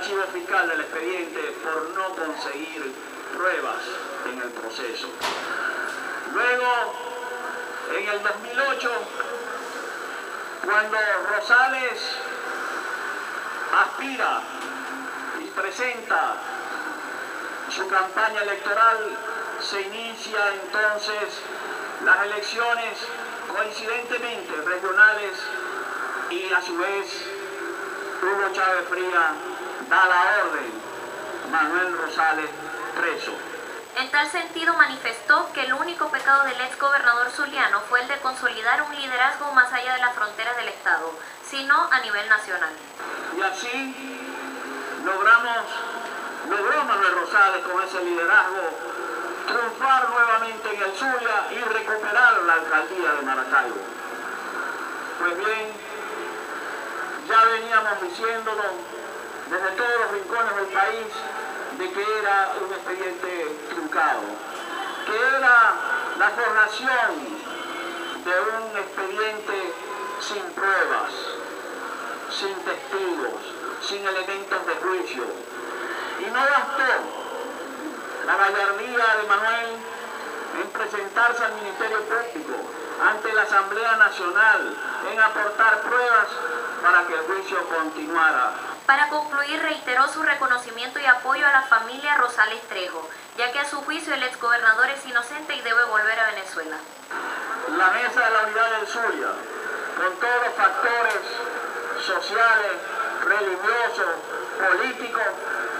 archivo fiscal del expediente por no conseguir pruebas en el proceso. Luego, en el 2008, cuando Rosales aspira y presenta su campaña electoral, se inicia entonces las elecciones coincidentemente regionales y a su vez Hugo Chávez Fría da la orden, Manuel Rosales preso. En tal sentido manifestó que el único pecado del ex gobernador zuliano fue el de consolidar un liderazgo más allá de las fronteras del Estado, sino a nivel nacional. Y así logramos, logró Manuel Rosales con ese liderazgo triunfar nuevamente en el Zulia y recuperar la alcaldía de Maracaibo. Pues bien, ya veníamos diciéndolo desde todos los rincones del país de que era un expediente truncado, que era la formación de un expediente sin pruebas, sin testigos, sin elementos de juicio. Y no bastó la gallardía de Manuel en presentarse al Ministerio Público ante la Asamblea Nacional, en aportar pruebas para que el juicio continuara. Para concluir, reiteró su reconocimiento y apoyo a la familia Rosales Trejo, ya que a su juicio el exgobernador es inocente y debe volver a Venezuela. La mesa de la unidad del Zulia, con todos los factores sociales, religiosos, políticos,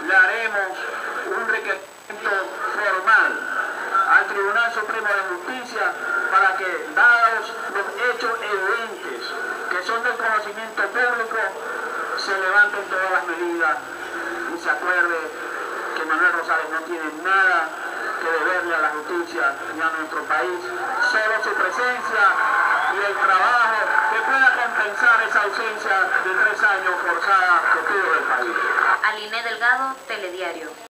le haremos un requerimiento formal al Tribunal Supremo de Justicia para que, dados los hechos evidentes que son del conocimiento público, se levanten todas las medidas y se acuerde que Manuel Rosales no tiene nada que deberle a la justicia ni a nuestro país, solo su presencia y el trabajo que pueda compensar esa ausencia de tres años forzada que tuvo el país. Aline Delgado, Telediario.